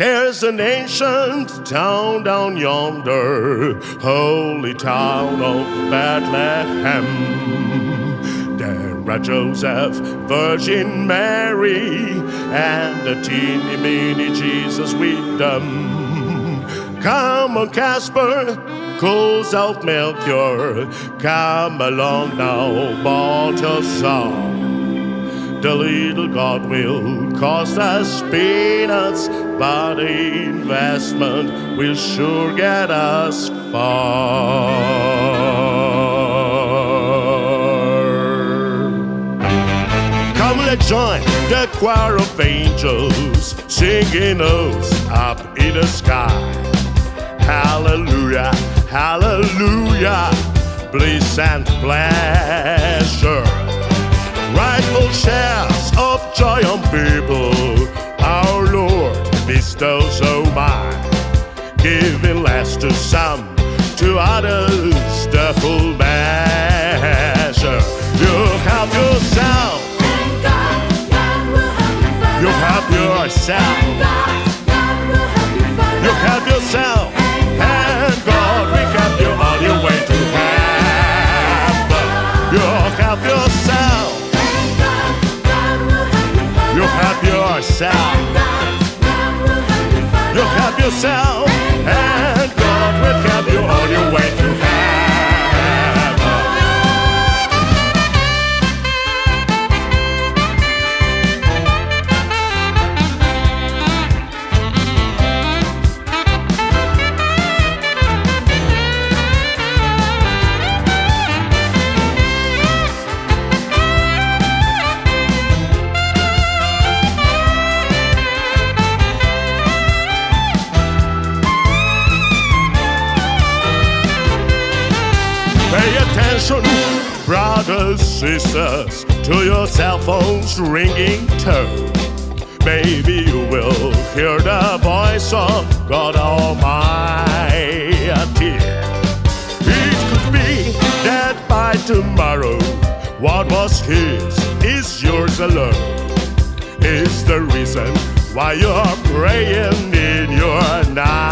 There's an ancient town down yonder, holy town of Bethlehem. There are Joseph, Virgin Mary, and a teeny meeny Jesus with them. Come on, Casper, calls out Melchior. Come along now, Balthasar. The little God will cost us peanuts, but investment will sure get us far. Come, let's join the choir of angels singing those up in the sky. Hallelujah, hallelujah, bliss and pleasure rightful shares of joy on people. Bestows so much, giving less to some, to others the full measure. You help yourself. You help yourself. You help yourself. And God will help you on your way to heaven. You help yourself. You help yourself. You help yourself. And Pay attention, brothers, sisters, to your cell phones ringing tone. Maybe you will hear the voice of God Almighty. It could be that by tomorrow, what was His is yours alone. Is the reason why you're praying in your night.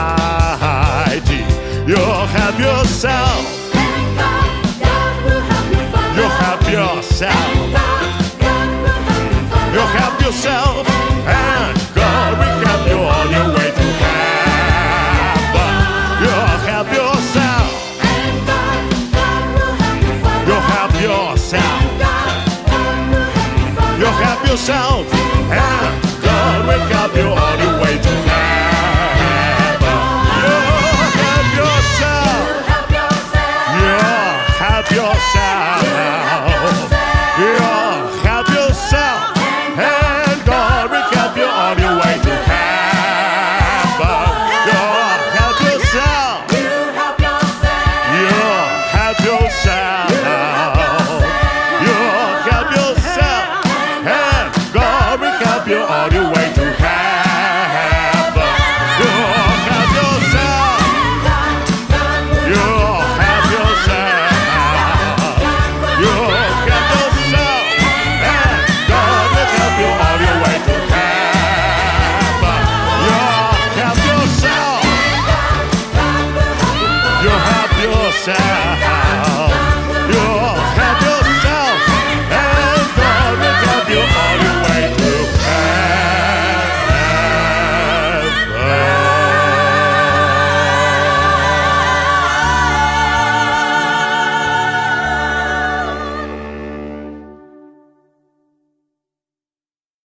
Yourself. You help yourself. And God will help you on your way to heaven. You help yourself. You help yourself. You help yourself. And God will help you your help yourself.